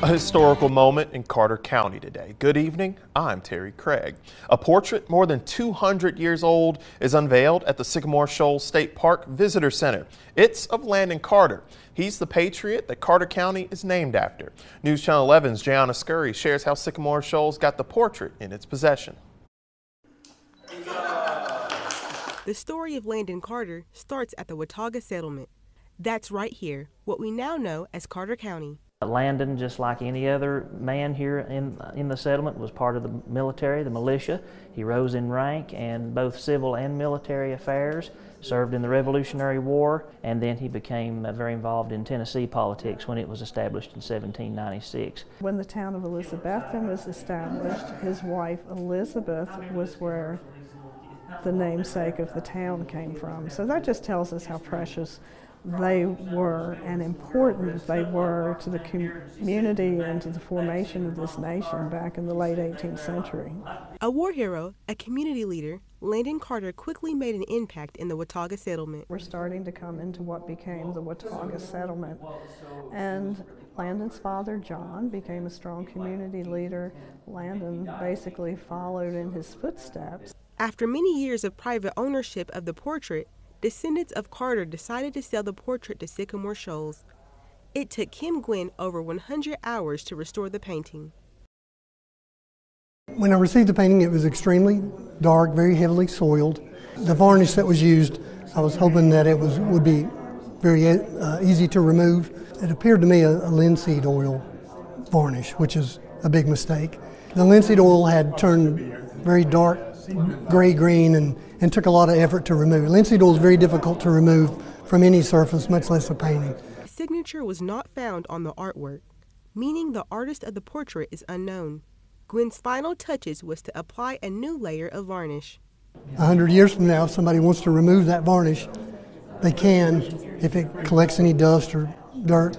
A historical moment in Carter County today. Good evening, I'm Terry Craig. A portrait more than 200 years old is unveiled at the Sycamore Shoals State Park Visitor Center. It's of Landon Carter. He's the patriot that Carter County is named after. News Channel 11's Jayana Scurry shares how Sycamore Shoals got the portrait in its possession. The story of Landon Carter starts at the Watauga settlement. That's right here, what we now know as Carter County. Landon, just like any other man here in, in the settlement, was part of the military, the militia. He rose in rank in both civil and military affairs, served in the Revolutionary War, and then he became uh, very involved in Tennessee politics when it was established in 1796. When the town of Elizabethton was established, his wife Elizabeth was where the namesake of the town came from. So that just tells us how precious they were and important they were to the community and to the formation of this nation back in the late 18th century. A war hero, a community leader, Landon Carter quickly made an impact in the Watauga settlement. We're starting to come into what became the Watauga settlement. And Landon's father, John, became a strong community leader. Landon basically followed in his footsteps. After many years of private ownership of the portrait, descendants of Carter decided to sell the portrait to Sycamore Shoals. It took Kim Gwynn over 100 hours to restore the painting. When I received the painting, it was extremely dark, very heavily soiled. The varnish that was used, I was hoping that it was would be very uh, easy to remove. It appeared to me a, a linseed oil varnish, which is a big mistake. The linseed oil had turned very dark gray green and, and took a lot of effort to remove. Linseed oil is very difficult to remove from any surface, much less a painting. Signature was not found on the artwork, meaning the artist of the portrait is unknown. Gwynn's final touches was to apply a new layer of varnish. A hundred years from now, if somebody wants to remove that varnish, they can if it collects any dust or dirt.